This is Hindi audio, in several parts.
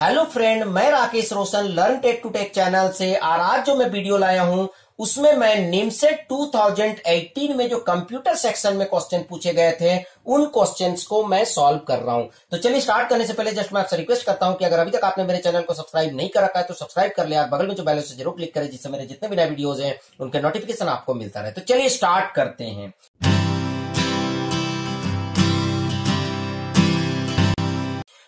हेलो फ्रेंड मैं Rakesh Roshan learn tech to tech channel से और आज जो मैं वीडियो लाया हूँ, उसमें मैं निमसेट 2018 में जो कंप्यूटर सेक्शन में क्वेश्चन पूछे गए थे, उन क्वेश्चंस को मैं सॉल्व कर रहा हूँ। तो चलिए स्टार्ट करने से पहले जस्ट मैं आपसे रिक्वेस्ट करता हूँ कि अगर अभी तक आपने मेरे चैनल को सब्सक्राइब नहीं कर रखा है तो सब्सक्राइब कर लिया बगल में जो बैलेंस ज़रूर क्लिक करें, जिससे मेरे जितने भी नए वीडियोज़ हैं, उनके नोटिफिकेशन आपको मिलता रहे। तो चलिए स्टार्ट करते हैं।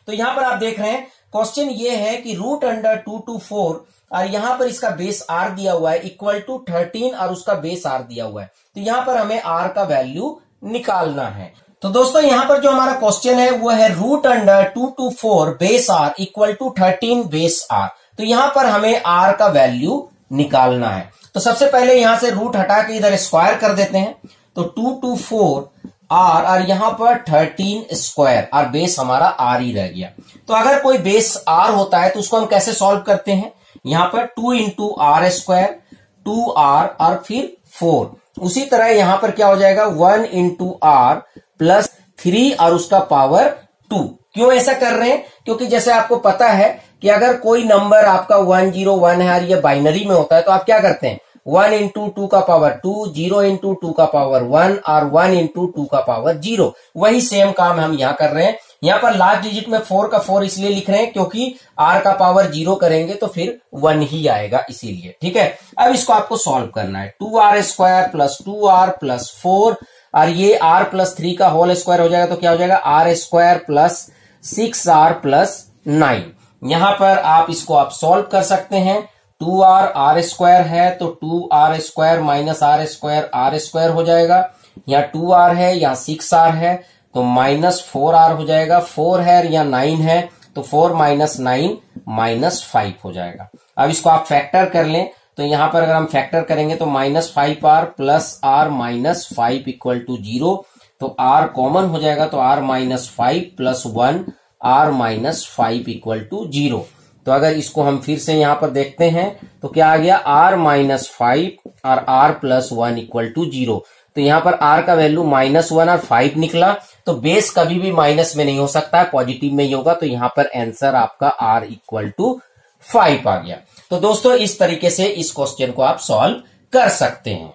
तो यहाँ पर आप देख रहे हैं क्वेश्चन ये है कि root under two two four और यहाँ पर इसका बेस आर दिया हुआ है इक्वल टू थर्टीन और उसका बेस आर दिया हुआ है। तो यहाँ पर हमें आर का वैल्यू निकालना है। तो दोस्तों, यहाँ पर जो हमारा क्वेश्चन है, वो है root under two two four base R equal to thirteen base R तो यहाँ पर हमें आर का वैल्यू निकालना है। तो सबसे पहले यहाँ से रूट हटा के इधर स्क्वायर कर देते हैं। तो टू टू फोर आर और यहाँ पर थर्टीन स्क्वायर और बेस हमारा आर ही रह गया। तो अगर कोई बेस आर होता है तो उसको हम कैसे सॉल्व करते हैं? यहाँ पर two into R square two R और फिर फोर उसी तरह यहाँ पर क्या हो जाएगा? One into R plus three और उसका पावर टू क्यों ऐसा कर रहे हैं? क्योंकि जैसे आपको पता है कि अगर कोई नंबर आपका वन ज़ीरो वन है, और ये बाइनरी में होता है तो आप क्या करते हैं? वन इंटू टू का power two zero into two का पावर वन और वन इंटू टू का पावर ज़ीरो वही सेम काम हम यहाँ कर रहे हैं। यहाँ पर लास्ट डिजिट में फोर का फोर इसलिए लिख रहे हैं क्योंकि आर का पावर ज़ीरो करेंगे तो फिर वन ही आएगा इसीलिए। ठीक है? अब इसको आपको सॉल्व करना है। Two R square plus two R plus four और ये आर प्लस थ्री का होल स्क्वायर हो जाएगा तो क्या हो जाएगा? R square plus six R plus nine यहाँ पर आप इसको आप सॉल्व कर सकते हैं। टू आर आर स्क्वायर है तो two R square minus R square R square हो जाएगा। यहाँ टू आर है यहाँ सिक्स आर है तो माइनस फोर आर हो जाएगा। फोर है या नाइन है तो four minus nine minus five हो जाएगा। अब इसको आप फैक्टर कर लें तो यहाँ पर अगर हम फैक्टर करेंगे तो minus five R plus R minus five equal to zero तो आर कॉमन हो जाएगा तो R minus five plus one R minus five equal to zero. तो अगर इसको हम फिर से यहाँ पर देखते हैं तो क्या आ गया? आर माइनस फाइव और R plus one equal to zero तो यहाँ पर आर का वैल्यू माइनस वन और फाइव निकला तो बेस कभी भी माइनस में नहीं हो सकता है पॉजिटिव में ही होगा तो यहाँ पर आंसर आपका आर इक्वल टू फाइव आ गया। तो दोस्तों, इस तरीके से इस क्वेश्चन को आप सॉल्व कर सकते हैं।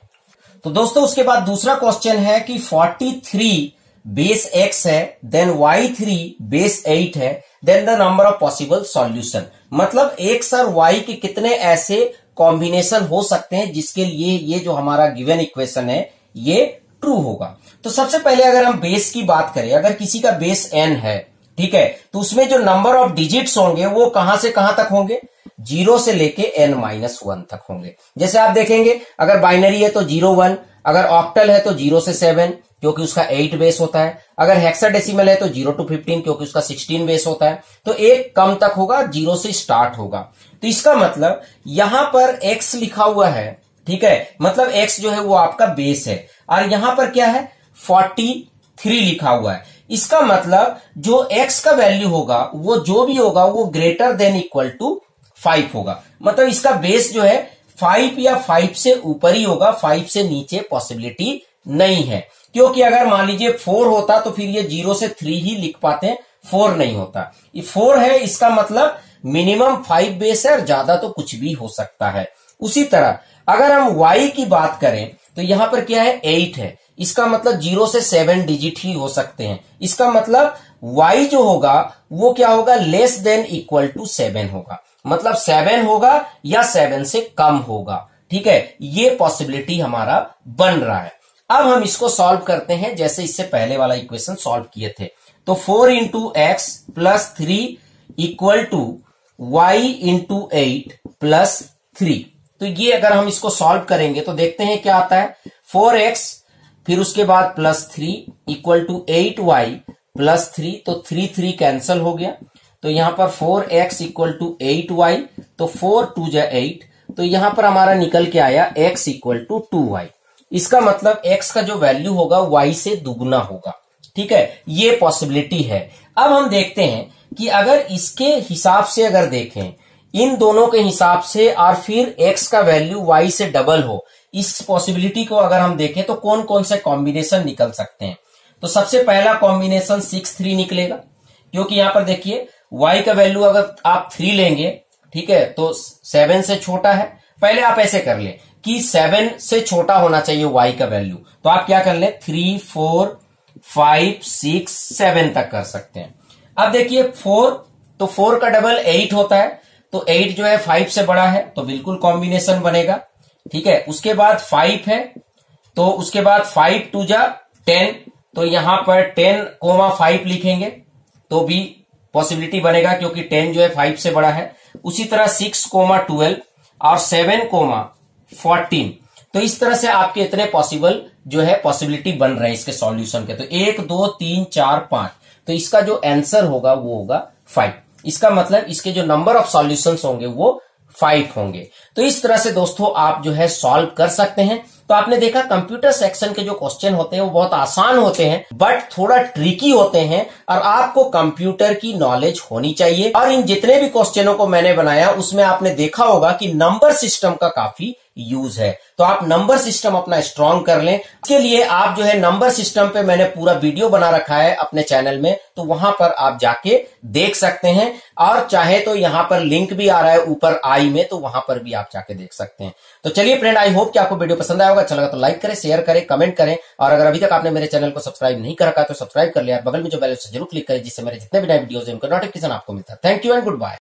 तो दोस्तों, उसके बाद दूसरा क्वेश्चन है कि 43 बेस एक्स है then Y three base eight है then the number of possible solution मतलब एक्स और वाई के कितने ऐसे कॉम्बिनेशन हो सकते हैं जिसके लिए ये जो हमारा गिवन इक्वेशन है, ये ट्रू होगा। तो सबसे पहले अगर हम बेस की बात करें, अगर किसी का बेस एन है, ठीक है तो उसमें जो नंबर ऑफ़ डिजिट्स होंगे वो कहाँ से कहाँ तक होंगे? ज़ीरो से लेके एन माइनस वन तक होंगे। जैसे आप देखेंगे, अगर बाइनरी है तो ज़ीरो वन, अगर ऑक्टल है तो ज़ीरो से सेवन क्योंकि उसका एट बेस होता है। अगर हेक्साडेसिमल है तो ज़ीरो टू फिफ्टीन क्योंकि उसका सिक्सटीन बेस होता है। तो एक कम तक होगा ज़ीरो से स्टार्ट होगा। तो इसका मतलब यहाँ पर एक्स लिखा हुआ है, ठीक है? मतलब एक्स जो है वो आपका बेस है। और यहाँ पर क्या है? फोर्टी थ्री लिखा हुआ है। इसका मतलब जो एक्स का वैल्यू होगा, वो जो भी होगा, वो greater than equal to five होगा। मतलब इसका बेस जो है फाइव या फाइव से ऊपर ही होगा फाइव से नीचे पॉसिबिलिटी नहीं है। क्योंकि अगर मान लीजिए फोर होता तो फिर ये ज़ीरो से थ्री ही लिख पाते हैं, फोर नहीं होता। ये फोर है, इसका मतलब मिनिमम फाइव बेस है और ज़्यादा तो कुछ भी हो सकता है। उसी तरह, अगर हम वाई की बात करें तो यहाँ पर क्या है एट है। इसका मतलब ज़ीरो से सेवन डिजिट ही हो सकते हैं। इसका मतलब y जो होगा, वो क्या होगा less than equal to seven होगा। मतलब सेवन होगा या सेवन से कम होगा। ठीक है, ये पॉसिबिलिटी हमारा बन रहा है। अब हम इसको सॉल्व करते हैं, जैसे इससे पहले वाला इक्वेशन सॉल्व किए थे। तो four into X plus three equal to Y into eight plus three तो ये अगर हम इसको सॉल्व करेंगे तो देखते हैं क्या आता है। फोर एक्स फिर उसके बाद plus three equal to eight Y plus three तो थ्री थ्री कैंसल हो गया। तो यहाँ पर four X equal to eight Y तो फोर टू जा एट तो यहाँ पर हमारा निकल के आया X equal to two Y इसका मतलब x का जो वैल्यू होगा, y से दुगुना होगा। ठीक है? ये पॉसिबिलिटी है। अब हम देखते हैं कि अगर इसके हिसाब से अगर देखें, इन दोनों के हिसाब से और फिर x का वैल्यू y से डबल हो, इस पॉसिबिलिटी को अगर हम देखें तो कौन कौन से कॉम्बिनेशन निकल सकते हैं? तो सबसे पहला कॉम्बिनेशन सिक्स थ्री निकलेगा। क्योंकि यहाँ पर देखिए, y का वैल्यू अगर आप थ्री लेंगे, ठीक है तो सेवन से छोटा है। पहले आप ऐसे कर ले। कि सेवन से छोटा होना चाहिए वाई का वैल्यू तो आप क्या कर ले? Three four five six seven तक कर सकते हैं। अब देखिए फोर तो फोर का डबल एट होता है। तो एट जो है फाइव से बड़ा है तो बिल्कुल कॉम्बिनेशन बनेगा। ठीक है? उसके बाद फाइव है तो उसके बाद फाइव टू जा टेन तो यहाँ पर टेन कोमा फाइव लिखेंगे तो भी पॉसिबिलिटी बनेगा क्योंकि टेन जो है फाइव से बड़ा है। उसी तरह सिक्स कोमा ट्वेल्व और सेवन कोमा फोर्टीन। तो इस तरह से आपके इतने पॉसिबल जो है पॉसिबिलिटी बन रहे हैं इसके सॉल्यूशन के। तो एक, दो, तीन, चार, पाँच। तो इसका जो आंसर होगा, वो होगा फाइव इसका मतलब इसके जो नंबर ऑफ़ सॉल्यूशंस होंगे, वो फाइव होंगे। तो इस तरह से दोस्तों आप जो है सॉल्व कर सकते हैं। तो आपने देखा कंप्यूटर सेक्शन के जो क्वेश्चन होते हैं, वो बहुत आसान होते हैं बट थोड़ा ट्रिकी होते हैं और आपको कंप्यूटर की नॉलेज होनी चाहिए। और इन जितने भी क्वेश्चनों को मैंने बनाया, उसमें आपने देखा होगा कि नंबर सिस्टम का काफ़ी यूज़ है। तो आप नंबर सिस्टम अपना स्ट्रांग कर लें। इसके लिए आप जो है नंबर सिस्टम पे मैंने पूरा वीडियो बना रखा है अपने चैनल में। तो वहाँ पर आप जाके देख सकते हैं। और चाहे तो यहाँ पर लिंक भी आ रहा है ऊपर आई में तो वहाँ पर भी आप जाके देख सकते हैं। तो चलिए फ्रेंड आई होप कि आपको वीडियो पसंद आएगा अच्छा लगा तो लाइक करें शेयर करें कमेंट करें। और अगर अभी तक आपने मेरे चैनल को सब्सक्राइब नहीं कर रखा तो सब्सक्राइब कर लिया। बगल में जो बेल ज़रूर क्लिक करें, जिससे मेरे जितने भी नए वीडियो है, उनका नोटिफिकेशन आपको मिलता है। Thank you and goodbye